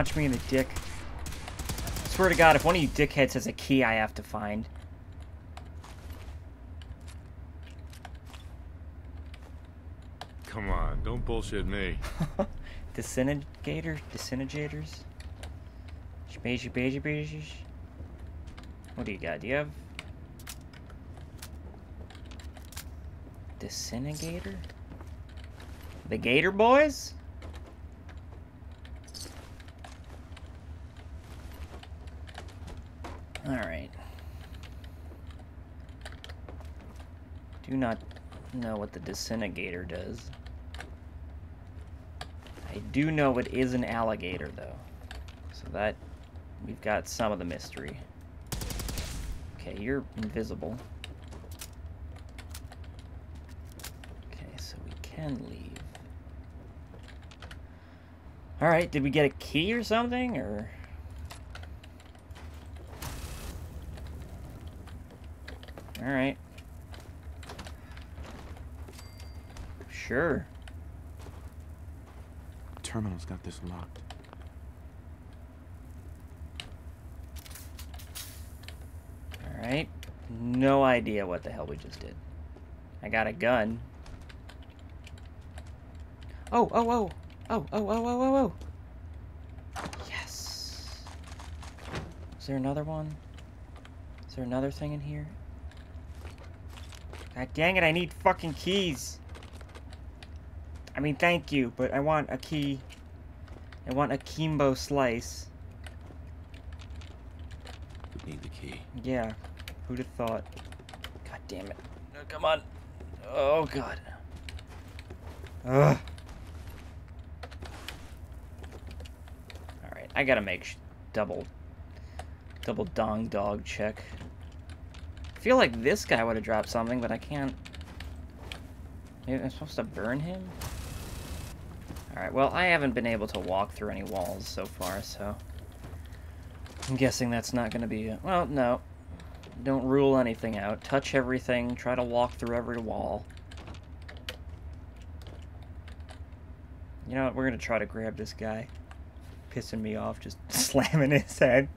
punch me in the dick. Swear to God, if one of you dickheads has a key I have to find. Come on, don't bullshit me. Disintegrator? Disintegrators? Beige, beige, beige. What do you got? Do you have... Disintegrator? The Gator Boys? Alright. Do not know what the Disintegrator does. I do know it is an alligator, though. So that... We've got some of the mystery. Okay, you're invisible. Okay, so we can leave. Alright, did we get a key or something, or... Alright. Sure. Terminal's got this locked. Alright. No idea what the hell we just did. I got a gun. Oh, oh, oh. Oh, oh, oh, oh, oh, oh. Yes. Is there another one? Is there another thing in here? God dang it, I need fucking keys. I mean, thank you, but I want a key. I want a Kimbo slice. We need the key. Yeah, who'd have thought? God damn it. No, come on. Oh, God. Ugh. Alright, I gotta make sh double, double dong dog check. I feel like this guy would have dropped something, but I can't. Maybe I'm supposed to burn him? Alright, well, I haven't been able to walk through any walls so far, so... I'm guessing that's not going to be... Well, no. Don't rule anything out. Touch everything. Try to walk through every wall. You know what? We're going to try to grab this guy. Pissing me off. Just slamming his head.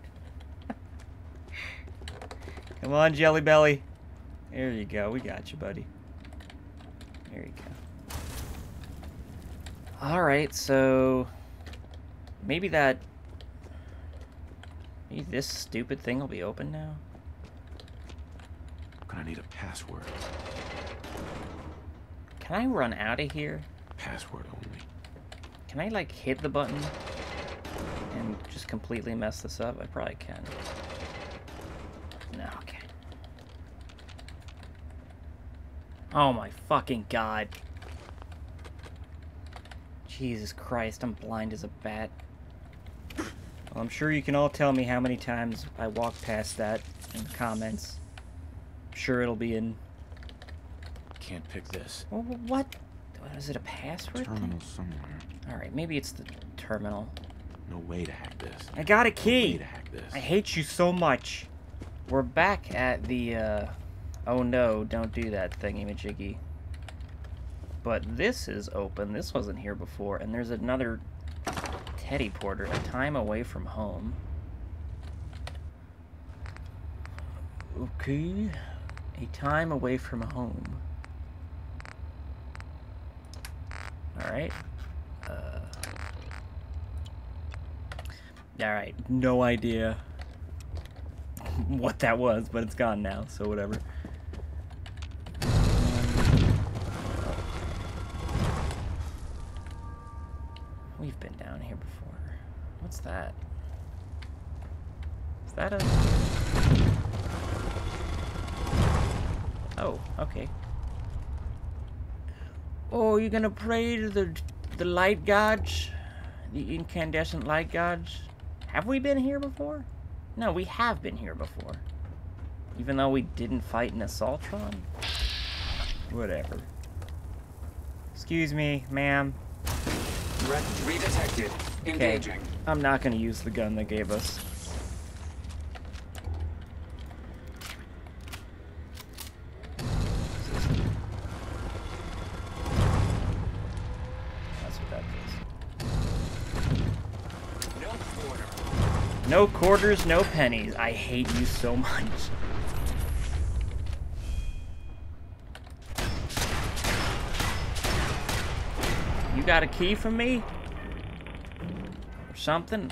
Come on, Jelly Belly. There you go. We got you, buddy. There you go. Alright, so... Maybe that Maybe this stupid thing will be open now? Gonna need a password. Can I run out of here? Password only. Can I, like, hit the button and just completely mess this up? I probably can. No, okay. Oh my fucking god. Jesus Christ, I'm blind as a bat. Well, I'm sure you can all tell me how many times I walked past that in the comments. I'm sure it'll be in... Can't pick this. Well, what? Is it a password? Terminal somewhere. Alright, maybe it's the terminal. No way to hack this. I got a No key! way to hack this. I hate you so much. We're back at the, uh... Oh no, don't do that thingy majiggy. But this is open. This wasn't here before. And there's another teleporter, a time away from home. Okay. A time away from home. Alright. Uh, Alright, no idea what that was, but it's gone now, so whatever. That? Is that a... Oh, okay. Oh, you're gonna pray to the the light gods? The incandescent light gods? Have we been here before? No, we have been here before. Even though we didn't fight an Assaultron? Whatever. Excuse me, ma'am. Threat redetected. Engaging. I'm not gonna use the gun they gave us. That's what that is. Nope. No quarters, no pennies. I hate you so much. You got a key for me? Something?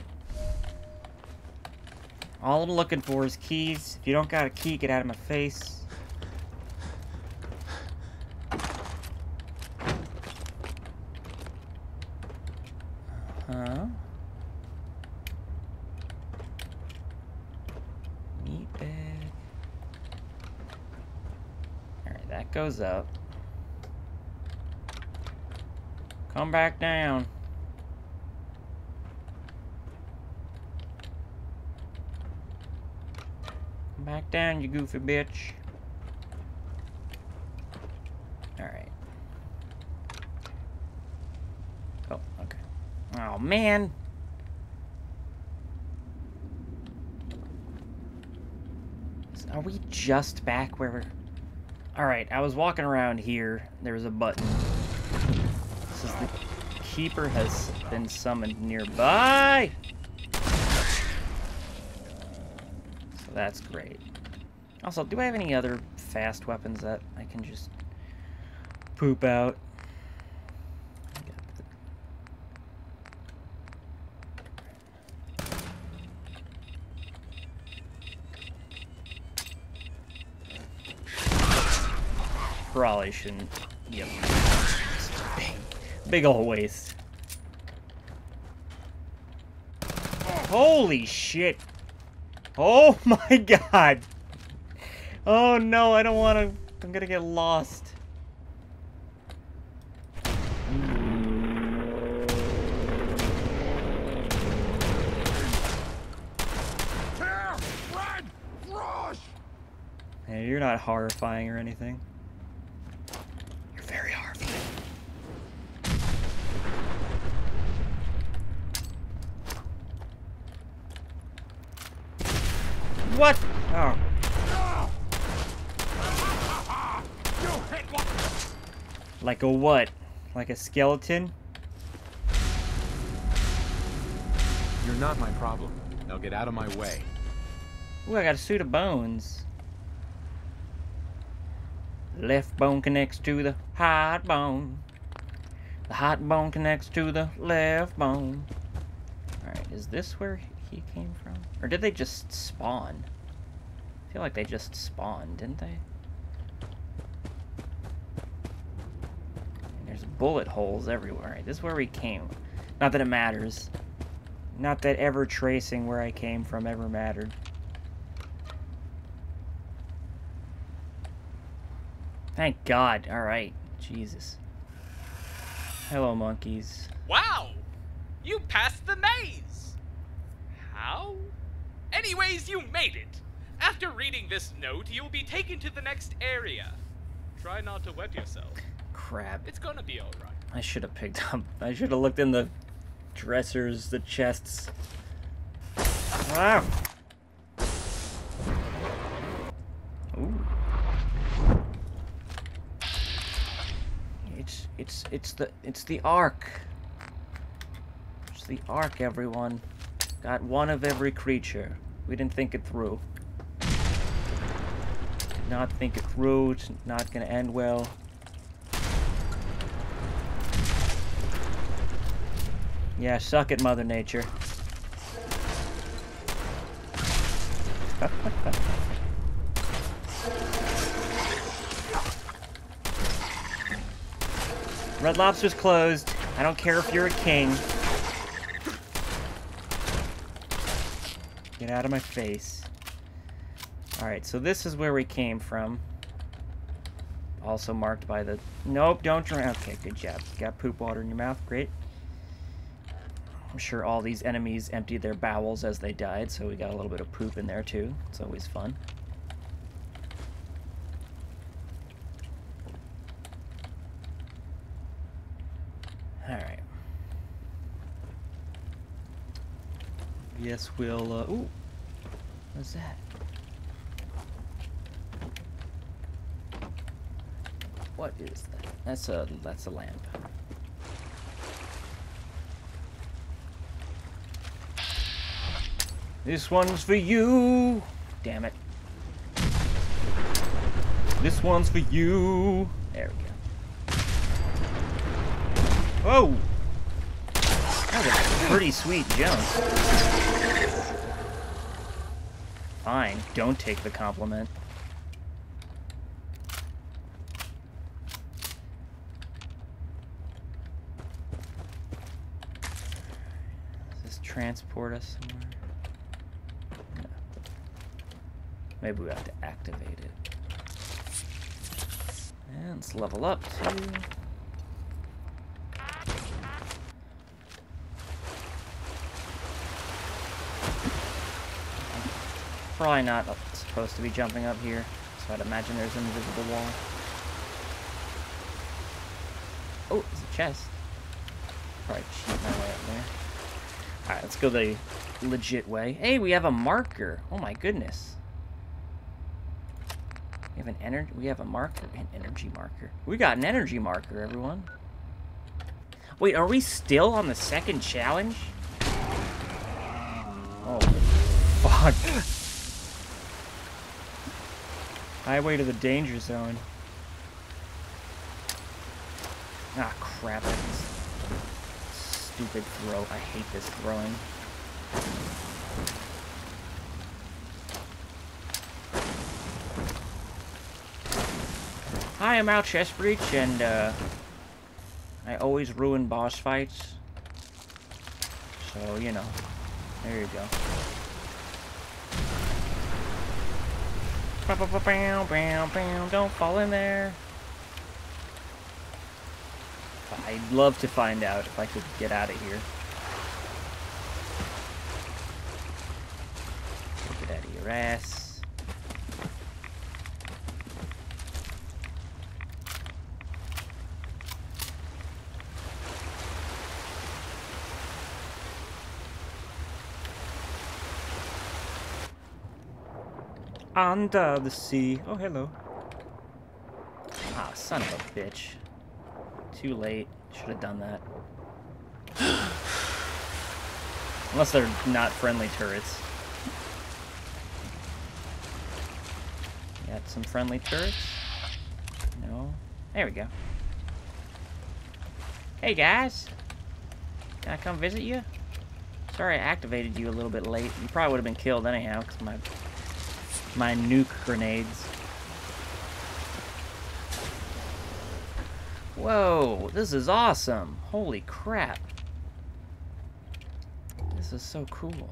All I'm looking for is keys. If you don't got a key, get out of my face. Huh? Meat bag. Alright, that goes up. Come back down. Back down, you goofy bitch. Alright. Oh, okay. Oh, man. Are we just back where we're... Alright, I was walking around here. There was a button. This is the keeper has been summoned nearby. That's great. Also, do I have any other fast weapons that I can just poop out? Probably shouldn't. Yep. Big, big ol' waste. Holy shit. Oh my god. Oh no, I don't want to. I'm gonna get lost. Hey, you're not horrifying or anything. You're very horrifying. What? Oh. Like a what? Like a skeleton? You're not my problem. Now get out of my way. Ooh, I got a suit of bones. Left bone connects to the hot bone. The hot bone connects to the left bone. Alright, is this where he came from? Or did they just spawn? I feel like they just spawned, didn't they? There's bullet holes everywhere. This is where we came. Not that it matters. Not that ever tracing where I came from ever mattered. Thank God. Alright. Jesus. Hello, monkeys. Wow! You passed the maze! How? Anyways, you made it! After reading this note, you'll be taken to the next area. Try not to wet yourself. Crap. It's gonna be alright. I should have picked up. I should have looked in the dressers, the chests. Wow. Ooh. It's it's it's the it's the ark. It's the ark, everyone. Got one of every creature. We didn't think it through. Did not think it through. It's not gonna end well. Yeah, suck it, Mother Nature. Red Lobster's closed. I don't care if you're a king. Get out of my face. Alright, so this is where we came from. Also marked by the... Nope, don't drown. Okay, good job. Got poop water in your mouth. Great. I'm sure all these enemies emptied their bowels as they died, so we got a little bit of poop in there too. It's always fun. Alright. Yes, we'll, uh, ooh. What's that? What is that? That's a, that's a lamp. This one's for you. Damn it. This one's for you. There we go. Whoa! That was a pretty sweet jump. Fine, don't take the compliment. Does this transport us somewhere? No. Maybe we have to activate it. And let's level up too. Probably not supposed to be jumping up here, so I'd imagine there's an invisible wall. Oh, there's a chest. Probably cheat my way up there. Alright, let's go the legit way. Hey, we have a marker. Oh my goodness. We have an energy. We have a marker, an energy marker. We got an energy marker, everyone. Wait, are we still on the second challenge? Oh, fuck. Highway to the danger zone. Ah, crap. Stupid throw. I hate this throwing. Hi, I'm Al Chestbreach, and uh, I always ruin boss fights. So, you know, there you go. Don't fall in there. I'd love to find out if I could get out of here. Get out of your ass. Under the sea. Oh, hello. Ah, son of a bitch. Too late. Should have done that. Unless they're not friendly turrets. Got some friendly turrets? No. There we go. Hey guys! Can I come visit you? Sorry I activated you a little bit late. You probably would have been killed anyhow, because my, my nuke grenades. Whoa, this is awesome. Holy crap. This is so cool.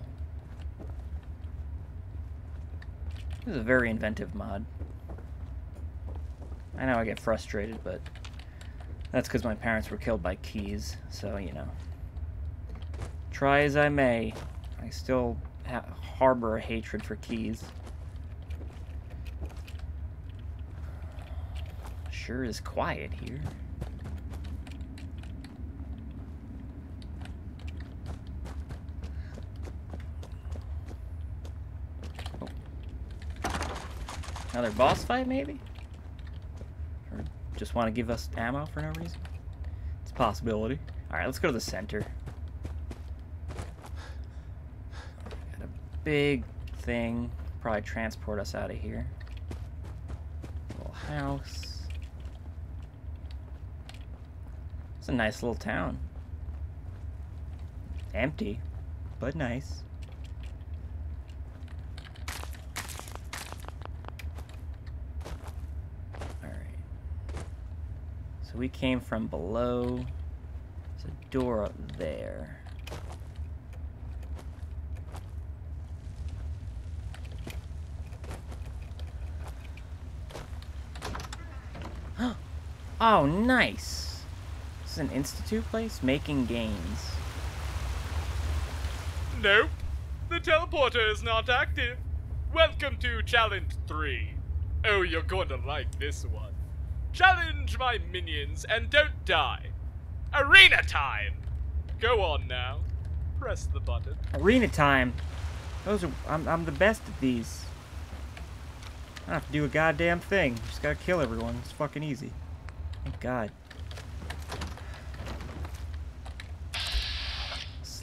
This is a very inventive mod. I know I get frustrated, but that's because my parents were killed by keys, so, you know. Try as I may, I still harbor a hatred for keys. Sure is quiet here. Oh. Another boss fight, maybe? Or just want to give us ammo for no reason? It's a possibility. Alright, let's go to the center. Got a big thing. Probably transport us out of here. Little house. A nice little town. Empty, but nice. Alright. So we came from below. There's a door up there. oh, nice. This is an institute place? Making gains. Nope. The teleporter is not active. Welcome to Challenge 3. Oh, you're going to like this one. Challenge my minions and don't die. Arena time! Go on now. Press the button. Arena time. Those are I'm I'm the best at these. I don't have to do a goddamn thing. Just gotta kill everyone. It's fucking easy. Thank God.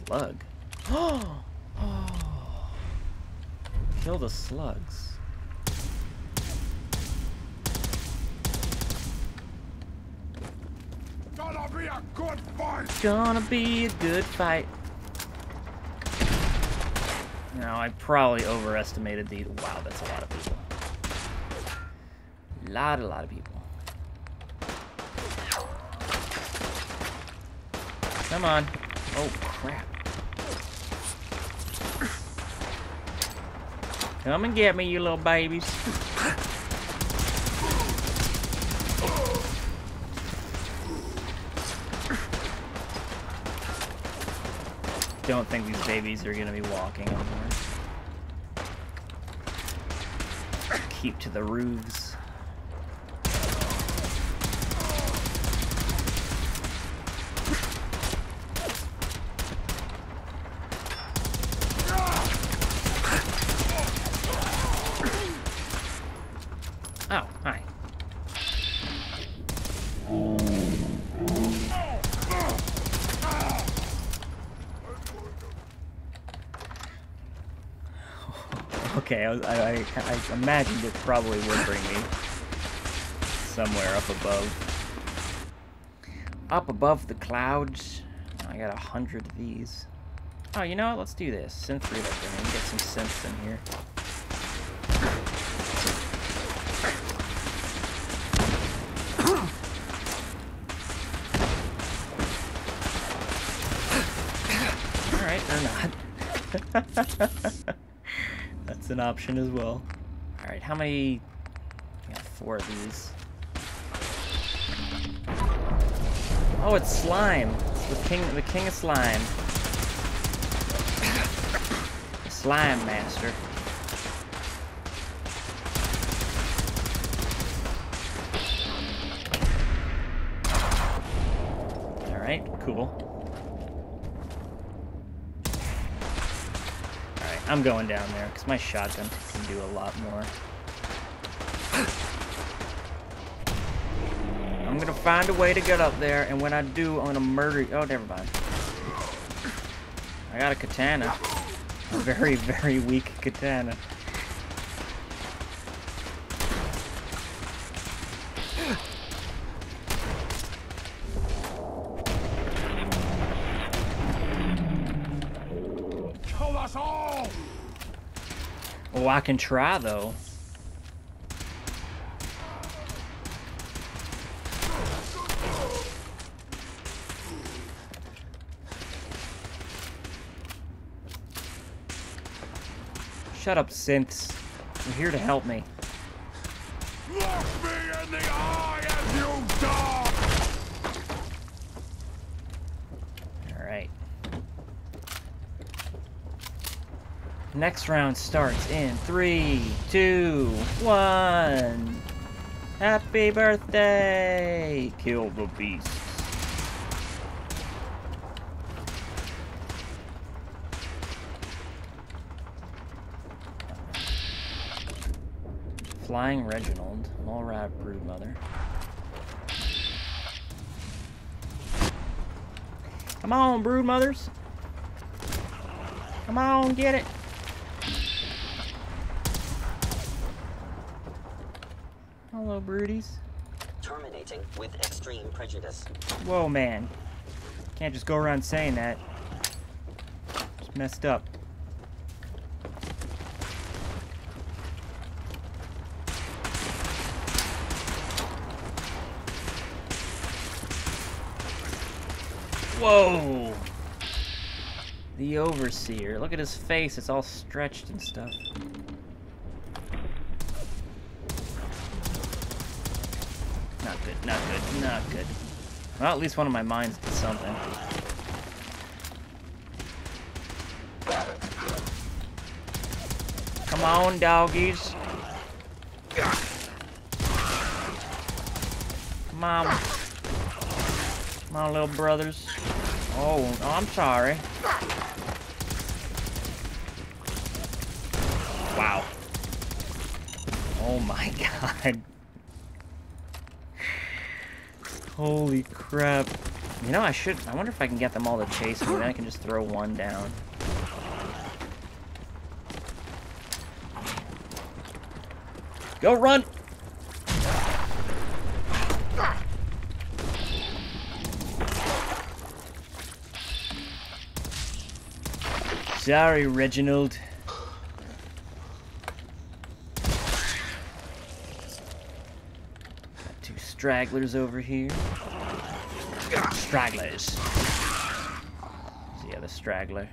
Slug. Oh. Kill the slugs. Gonna be a good fight. Gonna be a good fight. No, I probably overestimated the. Wow, that's a lot of people. Lot, a lot of people. Come on. Oh, crap. Come and get me, you little babies. Don't think these babies are gonna be walking anymore. Keep to the roofs. Oh, hi. Okay, I, I, I, I imagined it probably would bring me somewhere up above. Up above the clouds. I got a hundred of these. Oh, you know what? Let's do this. Synth reload. Get some synths in here. Alright, or not. An option as well. Alright, how many... I got four of these. Oh, it's slime. It's the king, the king of slime. Slime master. Alright, cool. I'm going down there, because my shotgun can do a lot more. I'm gonna find a way to get up there, and when I do, I'm gonna murder you. Oh, never mind. I got a katana. A very, very weak katana. Kill us all. Oh, I can try, though. Shut up, synths. You're here to help me. Look me in the eye as you die. Alright. Next round starts in three, two, one. Happy birthday! Kill the beast. Flying Reginald, Mole Rat Broodmother. Come on, Broodmothers. Come on, get it. Hello, Broodies. Terminating with extreme prejudice. Whoa, man. Can't just go around saying that. It's messed up. Whoa! The Overseer. Look at his face. It's all stretched and stuff. Not good, not good. Well, at least one of my mines did something. Come on, doggies. Come on. Come on, little brothers. Oh, oh I'm sorry. Wow. Oh my god. Holy crap. You know, I should... I wonder if I can get them all to chase me. Then I can just throw one down. Go run! Sorry, Reginald. Got two stragglers over here. Stragglers. See the other straggler.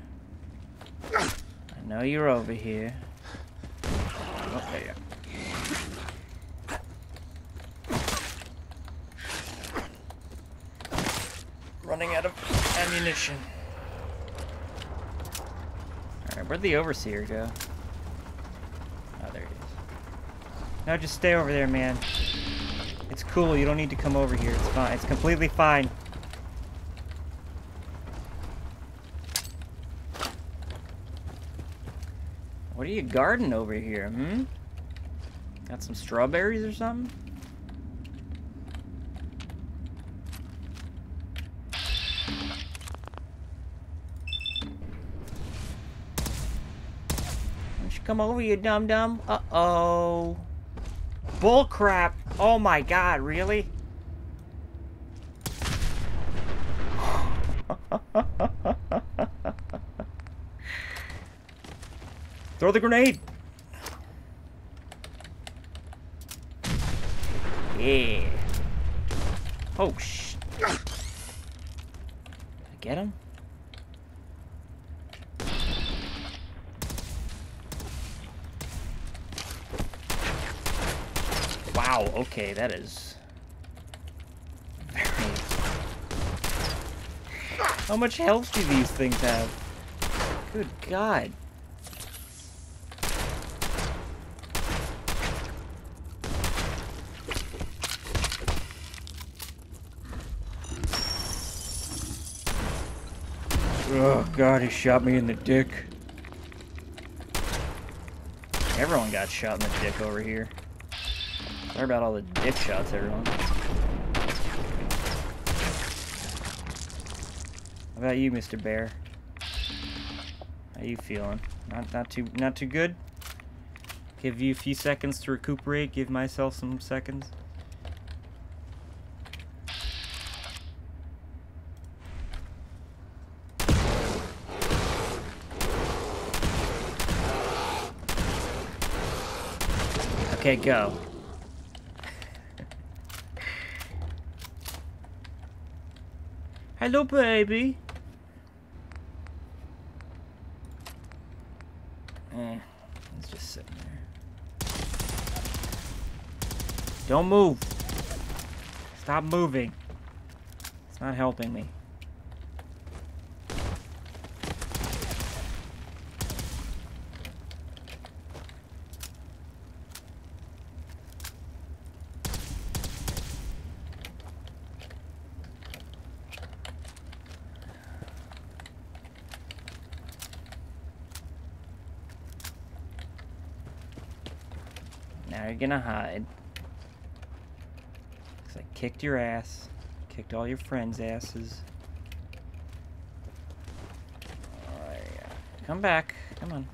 I know you're over here. Oh, there you are. Running out of ammunition. Alright, where'd the overseer go? Oh, there he is. No, just stay over there, man. It's cool, you don't need to come over here. It's fine. It's completely fine. What are you guarding over here, hmm? Got some strawberries or something? Why don't you come over, you dum-dum? Uh-oh. Bull crap. Oh my god, really? Throw the grenade! Yeah. Oh, sh... Get him? Wow, okay, that is... How much health do these things have? Good god. Oh god, he shot me in the dick. Everyone got shot in the dick over here. Sorry about all the dick shots, everyone. How about you, Mr. Bear? How you feeling? Not not too not too good? Give you a few seconds to recuperate, give myself some seconds. Okay, go. Hello, baby. Eh, it's just sitting there. Don't move. Stop moving. It's not helping me. Now you're gonna hide. Cause I kicked your ass. Kicked all your friends' asses. Come back. Come on.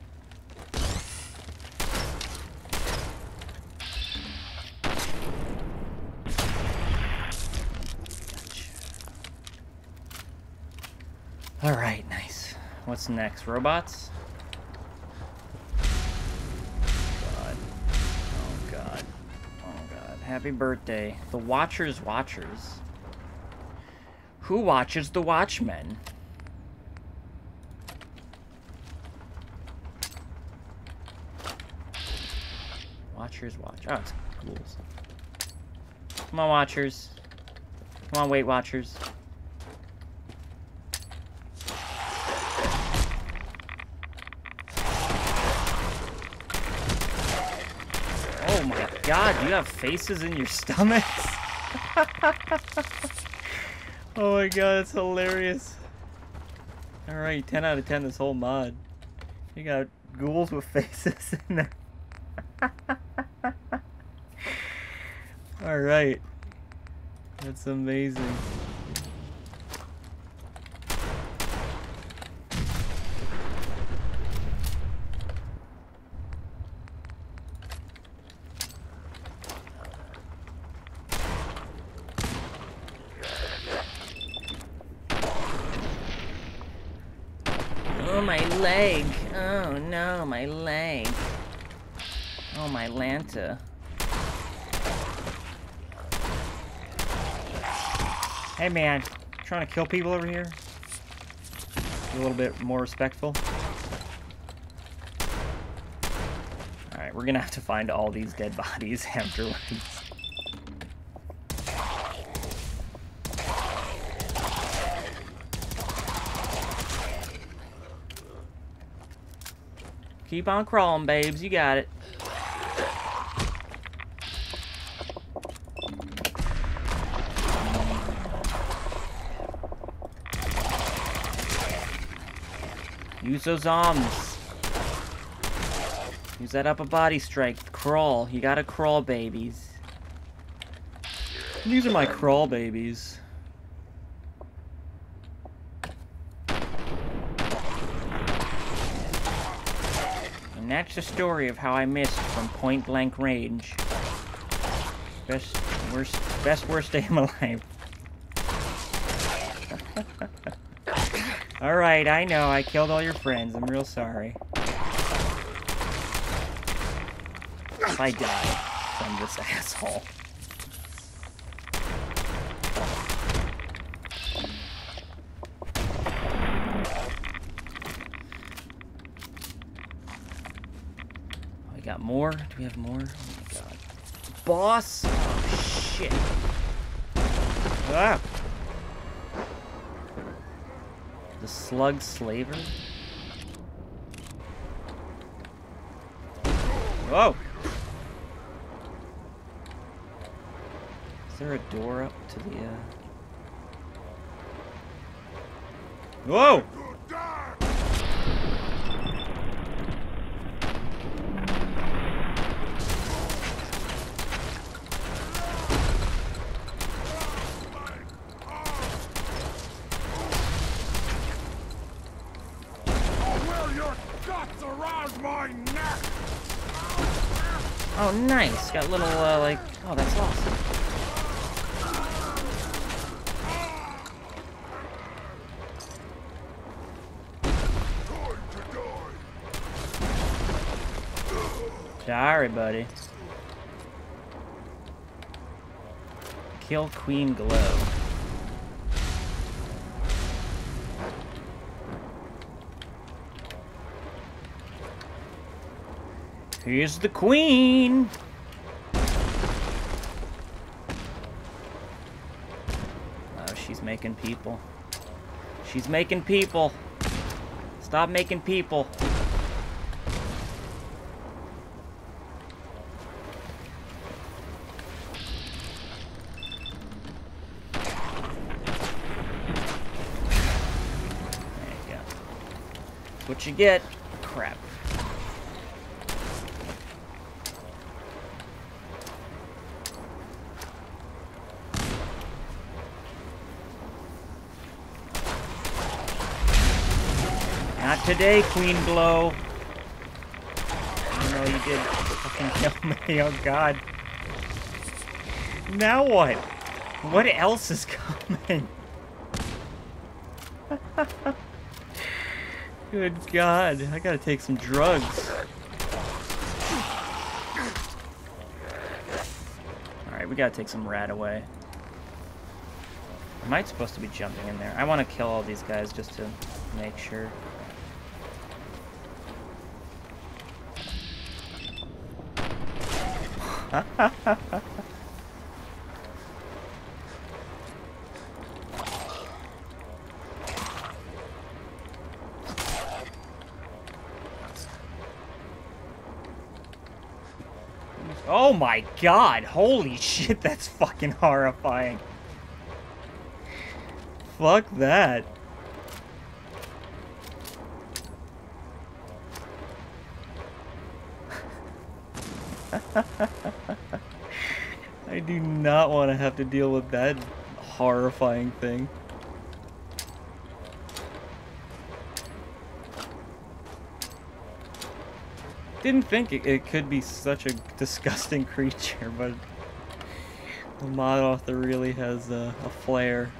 Alright, nice. What's next? Robots? Happy birthday. The Watchers Watchers. Who watches the Watchmen? Watchers watch. Oh, it's ghouls. Come on, Watchers. Come on, Weight Watchers. Oh my god, you have faces in your stomachs? oh my god, that's hilarious. Alright, 10 out of 10 this whole mod. You got ghouls with faces in there. Alright. That's amazing. Oh, my leg. Oh, no, my leg. Oh, my Lanta. Hey, man. Trying to kill people over here? Be a little bit more respectful. Alright, we're gonna have to find all these dead bodies afterwards. Keep on crawling, babes. You got it. Use those arms. Use that upper body strength. Crawl. You gotta crawl, babies. These are my crawl babies. And that's the story of how I missed from point blank range. Best worst best worst day of my life. Alright, I know, I killed all your friends. I'm real sorry. If I die from this asshole. Oh, we got more? Do we have more? Oh my god. Boss? Oh, shit. Ah! Slug slaver? Whoa! Is there a door up to the, uh... Whoa! Will your guts around my neck? Oh, nice! Got little, uh, like... Oh, that's awesome. Sorry, buddy. Kill Queen Glow. Here's the queen! Oh, she's making people. She's making people. Stop making people. There you go. What you get. Crap. Not today, Queen Glow. I oh, know you did fucking kill me. Oh god. Now what? What else is coming? Good god. I gotta take some drugs. Alright, we gotta take some RadAway. Am I supposed to be jumping in there? I want to kill all these guys just to make sure. Oh my god! Holy shit, that's fucking horrifying. Fuck that. I do not want to have to deal with that horrifying thing. Didn't think it, it could be such a disgusting creature, but the Mothother really has a, a flair.